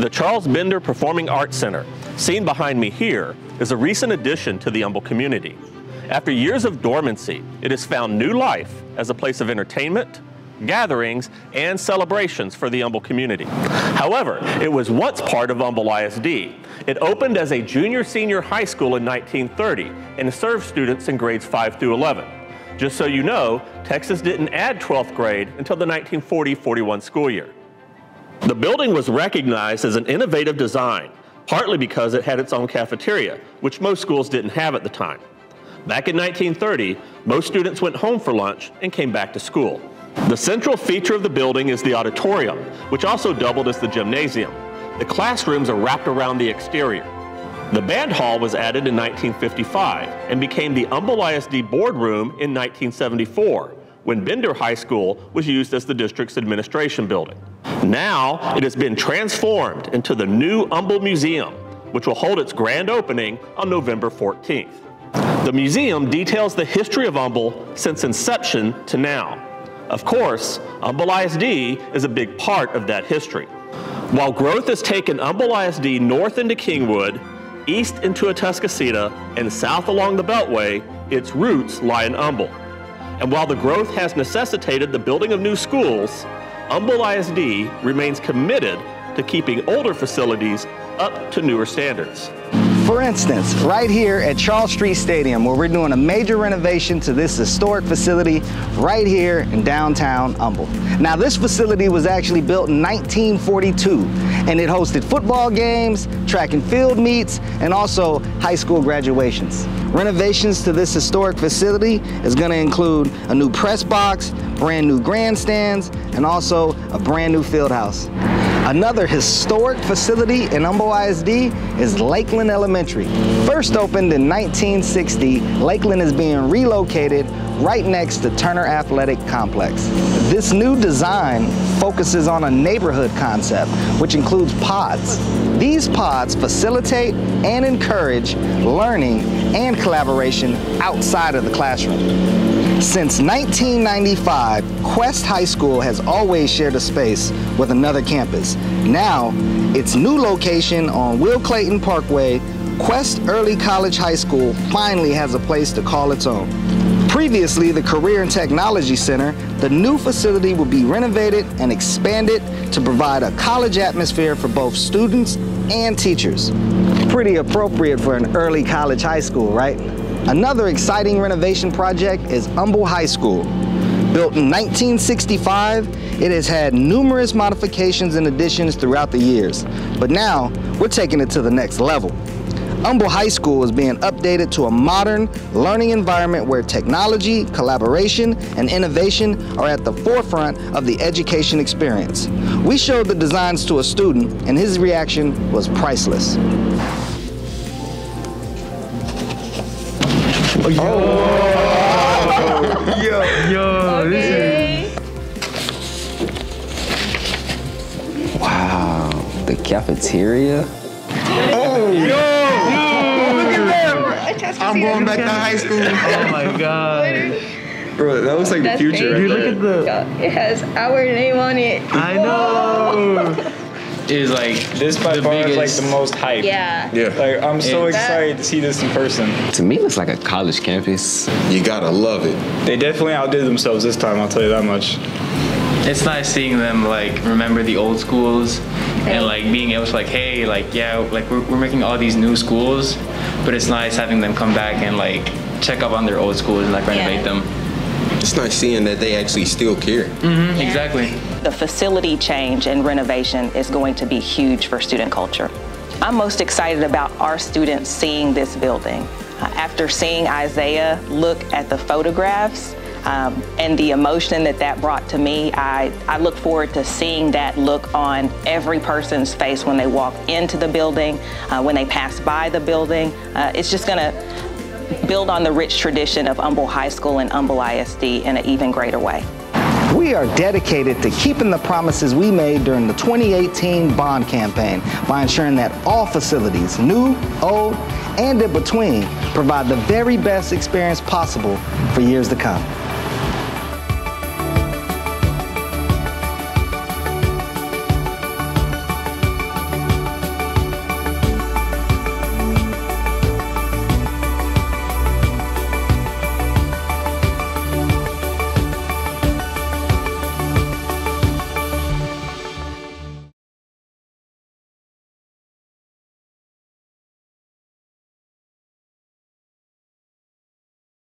The Charles Bender Performing Arts Center, seen behind me here, is a recent addition to the Humble community. After years of dormancy, it has found new life as a place of entertainment, gatherings, and celebrations for the Humble community. However, it was once part of Humble ISD. It opened as a junior-senior high school in 1930 and served students in grades 5 through 11. Just so you know, Texas didn't add 12th grade until the 1940-41 school year. The building was recognized as an innovative design, partly because it had its own cafeteria, which most schools didn't have at the time. Back in 1930, most students went home for lunch and came back to school. The central feature of the building is the auditorium, which also doubled as the gymnasium. The classrooms are wrapped around the exterior. The band hall was added in 1955 and became the Humble ISD boardroom in 1974, when Bender High School was used as the district's administration building. Now it has been transformed into the new Humble Museum, which will hold its grand opening on November 14th. The museum details the history of Humble since inception to now. Of course, Humble ISD is a big part of that history. While growth has taken Humble ISD north into Kingwood, east into Atascocita, and south along the Beltway, its roots lie in Humble. And while the growth has necessitated the building of new schools, Humble ISD remains committed to keeping older facilities up to newer standards. For instance, right here at Charles Street Stadium, where we're doing a major renovation to this historic facility right here in downtown Humble. Now, this facility was actually built in 1942, and it hosted football games, track and field meets, and also high school graduations. Renovations to this historic facility is going to include a new press box, brand new grandstands, and also a brand new field house. Another historic facility in Humble ISD is Lakeland Elementary. First opened in 1960, Lakeland is being relocated right next to Turner Athletic Complex. This new design focuses on a neighborhood concept, which includes pods. These pods facilitate and encourage learning and collaboration outside of the classroom. Since 1995, Quest High School has always shared a space with another campus. Now, its new location on Will Clayton Parkway, Quest Early College High School finally has a place to call its own. Previously, the Career and Technology Center, the new facility will be renovated and expanded to provide a college atmosphere for both students and teachers. Pretty appropriate for an early college high school, right? Another exciting renovation project is Humble High School. Built in 1965, it has had numerous modifications and additions throughout the years. But now, we're taking it to the next level. Humble High School is being updated to a modern learning environment where technology, collaboration, and innovation are at the forefront of the education experience. We showed the designs to a student, and his reaction was priceless. Yo. Oh. Yo. Yo. Okay. Wow. The cafeteria. Oh. Yo. Yo. Look at that. I'm going back to high school. oh my god. Bro, that looks like That's the future. Right Dude, look at the. It has our name on it. I know is like this by the far biggest. is like the most hype. Yeah. Yeah. Like I'm so and excited to see this in person. To me, it's like a college campus. You gotta love it. They definitely outdid themselves this time. I'll tell you that much. It's nice seeing them like remember the old schools and like being able to like, hey, like yeah, like we're, we're making all these new schools, but it's nice having them come back and like check up on their old schools and like renovate yeah. them. It's nice seeing that they actually still care. Mm-hmm, yeah. Exactly. The facility change and renovation is going to be huge for student culture. I'm most excited about our students seeing this building. Uh, after seeing Isaiah look at the photographs um, and the emotion that that brought to me, I, I look forward to seeing that look on every person's face when they walk into the building, uh, when they pass by the building. Uh, it's just going to build on the rich tradition of Humble High School and Humble ISD in an even greater way. We are dedicated to keeping the promises we made during the 2018 bond campaign by ensuring that all facilities, new, old, and in between, provide the very best experience possible for years to come.